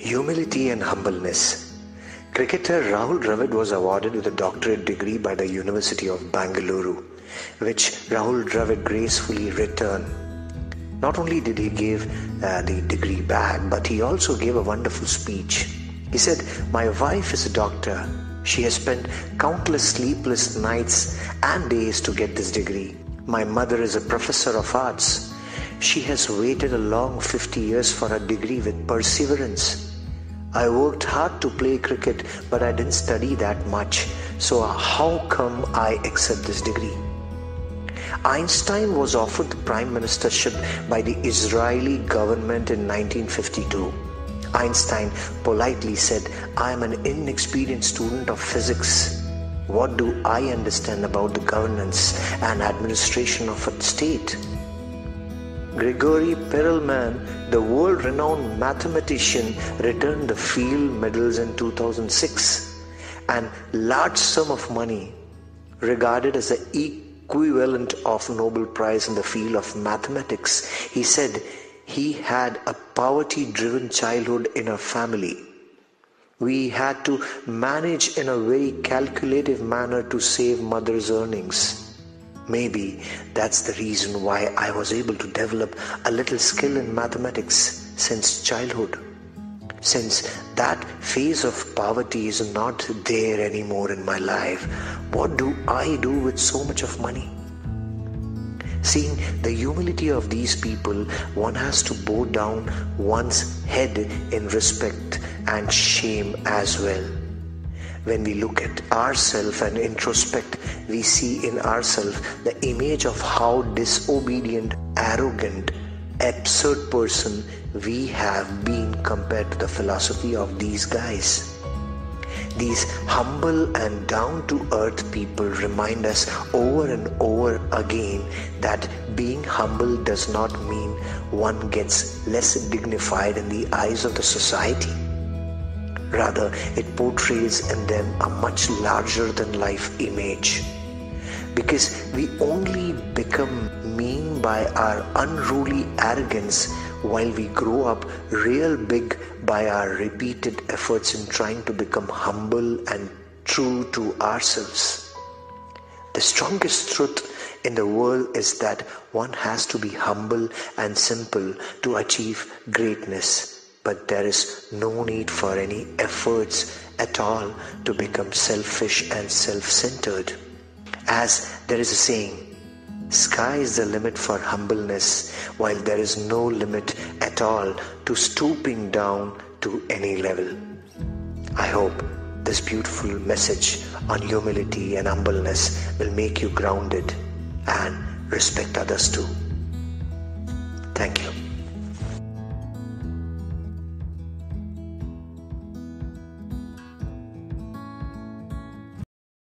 Humility and humbleness. Cricketer Rahul Dravid was awarded with a doctorate degree by the University of Bangalore, which Rahul Dravid gracefully returned. Not only did he give uh, the degree back, but he also gave a wonderful speech. He said, My wife is a doctor. She has spent countless sleepless nights and days to get this degree. My mother is a professor of arts. She has waited a long 50 years for her degree with perseverance. I worked hard to play cricket, but I didn't study that much. So, uh, how come I accept this degree? Einstein was offered the prime ministership by the Israeli government in 1952. Einstein politely said, I am an inexperienced student of physics. What do I understand about the governance and administration of a state? Gregory Perelman, the world renowned mathematician, returned the Field medals in 2006 and large sum of money regarded as the equivalent of Nobel Prize in the field of mathematics. He said he had a poverty driven childhood in our family. We had to manage in a very calculative manner to save mother's earnings. Maybe that's the reason why I was able to develop a little skill in mathematics since childhood. Since that phase of poverty is not there anymore in my life, what do I do with so much of money? Seeing the humility of these people, one has to bow down one's head in respect and shame as well. When we look at ourselves and introspect, we see in ourselves the image of how disobedient, arrogant, absurd person we have been compared to the philosophy of these guys. These humble and down to earth people remind us over and over again that being humble does not mean one gets less dignified in the eyes of the society. Rather, it portrays in them a much larger than life image. Because we only become mean by our unruly arrogance while we grow up real big by our repeated efforts in trying to become humble and true to ourselves. The strongest truth in the world is that one has to be humble and simple to achieve greatness but there is no need for any efforts at all to become selfish and self-centered. As there is a saying, sky is the limit for humbleness, while there is no limit at all to stooping down to any level. I hope this beautiful message on humility and humbleness will make you grounded and respect others too. Thank you.